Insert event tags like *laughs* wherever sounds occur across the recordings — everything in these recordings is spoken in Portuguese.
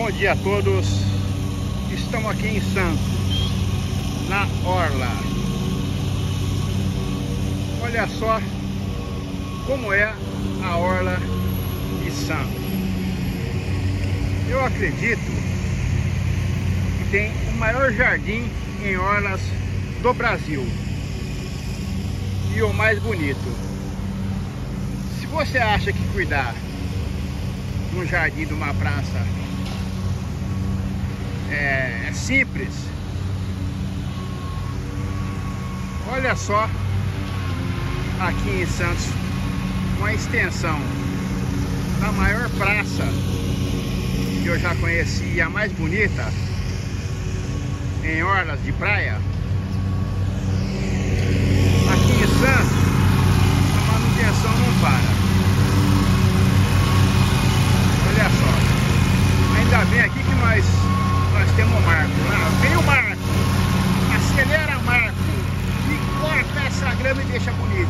Bom dia a todos. Estamos aqui em Santos, na Orla. Olha só como é a Orla de Santos. Eu acredito que tem o maior jardim em orlas do Brasil e o mais bonito. Se você acha que cuidar de um jardim de uma praça é, é simples. Olha só aqui em Santos uma extensão da maior praça que eu já conheci, a mais bonita em orlas de praia. Aqui em Santos a manutenção não para. Olha só. Ainda bem aqui que nós nós temos o Marco. Ah, vem o Marco. Acelera, Marco. E corta essa grama e deixa bonito.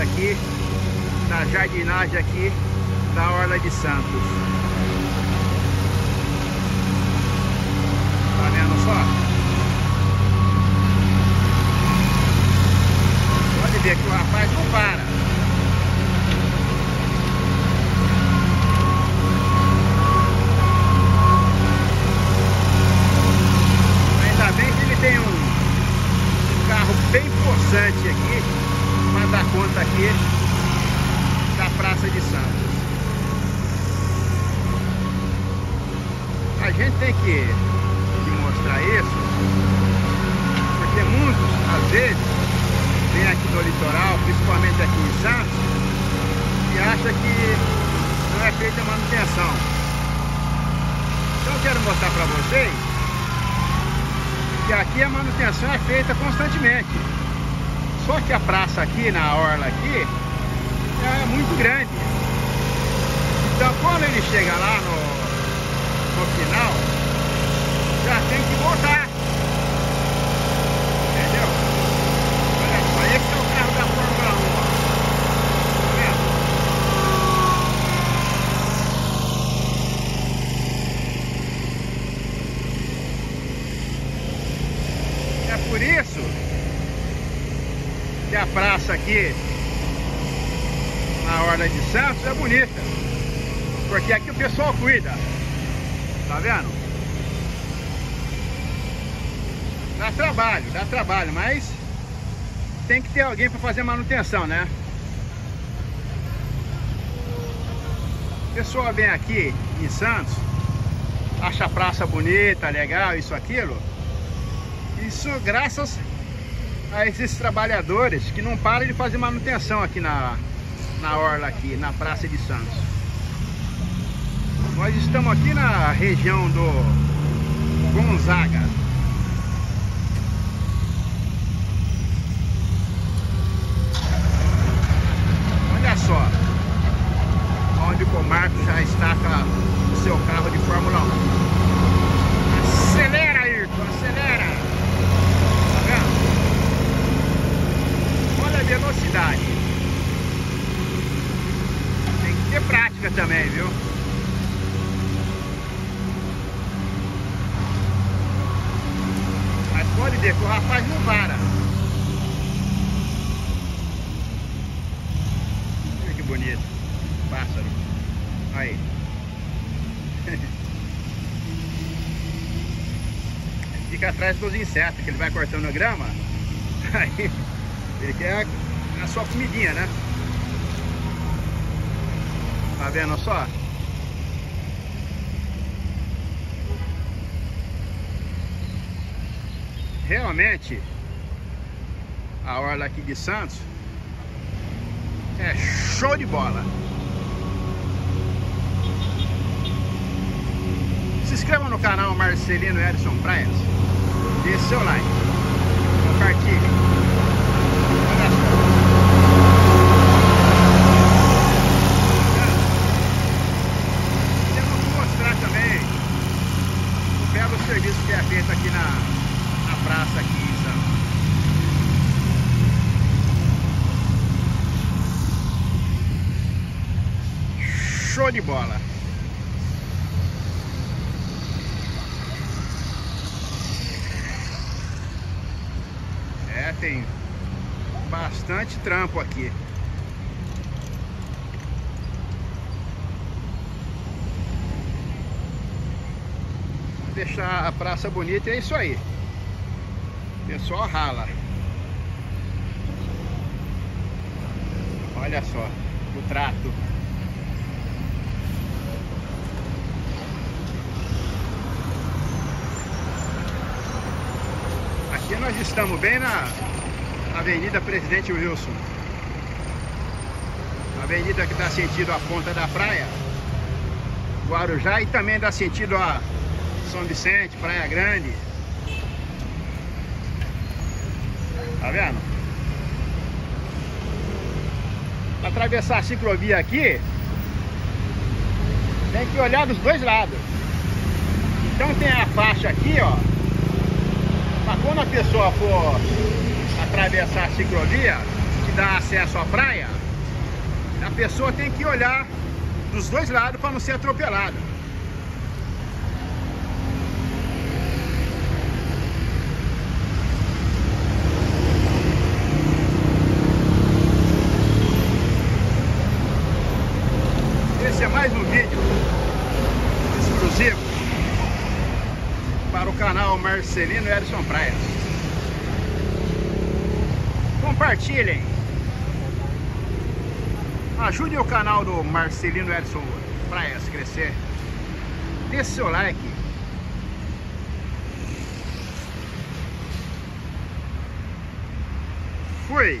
aqui, na jardinagem aqui da Orla de Santos. Tá vendo só? Pode ver que o rapaz não para. Ainda bem que ele tem um carro bem possante aqui para dar conta aqui da Praça de Santos. A gente tem que mostrar isso, porque muitos, às vezes, vêm aqui no litoral, principalmente aqui em Santos, e acha que não é feita manutenção. Então eu quero mostrar para vocês que aqui a manutenção é feita constantemente. Só que a praça aqui, na orla aqui, é muito grande. Então quando ele chega lá no, no final, já tem que voltar. Entendeu? Olha só, esse é o carro da Fórmula 1. Tá é por isso que a praça aqui na Orla de Santos é bonita. Porque aqui o pessoal cuida. Tá vendo? Dá trabalho, dá trabalho, mas tem que ter alguém para fazer manutenção, né? O pessoal vem aqui em Santos, acha a praça bonita, legal, isso, aquilo. Isso graças a esses trabalhadores que não param de fazer manutenção aqui na, na orla aqui, na Praça de Santos. Nós estamos aqui na região do Gonzaga. Olha só onde o Marcos já está com o seu carro de Fórmula 1. Também, viu? Mas pode ver que o rapaz não para. Olha que bonito. Pássaro. Aí. *laughs* Fica atrás dos insetos, que ele vai cortando a grama. *laughs* Aí ele quer a sua comidinha, né? Tá vendo só? Realmente, a orla aqui de Santos é show de bola. inscreva no canal Marcelino Edson Praias. Dê seu like. Compartilhe. Olha só. Temos mostrar também o belo serviço que é feito aqui na, na praça aqui Santos. Show de bola! É, tem bastante trampo aqui. Deixar a praça bonita é isso aí. O pessoal rala. Olha só o trato. Aqui nós estamos bem na Avenida Presidente Wilson. Avenida que dá sentido à ponta da praia, Guarujá, e também dá sentido a São Vicente, Praia Grande. Tá vendo? Para atravessar a ciclovia aqui, tem que olhar dos dois lados. Então tem a faixa aqui, ó. Mas quando a pessoa for atravessar a ciclovia, que dá acesso à praia, a pessoa tem que olhar dos dois lados para não ser atropelada. Mais um vídeo exclusivo para o canal Marcelino Edson Praias. Compartilhem. Ajude o canal do Marcelino Edson Praias a crescer. Dê seu like. Fui.